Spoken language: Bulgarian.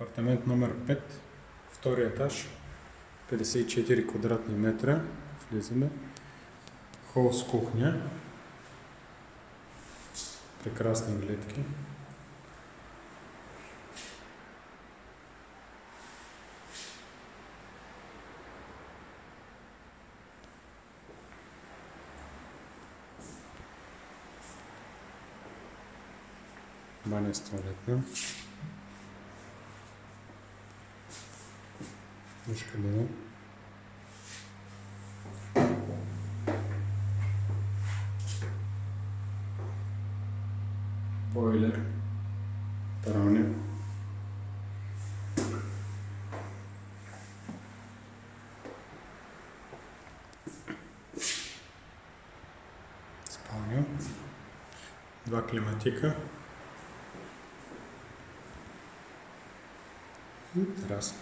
Апартамент номер 5, втори етаж, 54 квадратни метра. Влизаме. Хол с кухня. Прекрасни гледки. Баня с туалетна. Душ кабина. Бойлер. Парони. Спалня. Два климатика. Тераса.